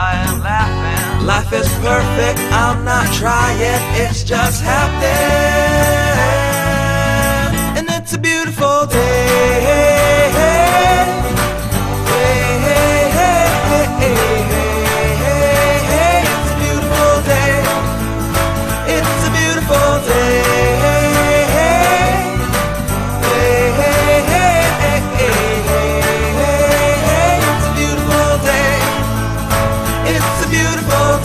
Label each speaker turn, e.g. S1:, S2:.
S1: I am laughing.
S2: Life is perfect, I'm not trying, it's just happening. And it's a beautiful day. It's a beautiful day. beautiful.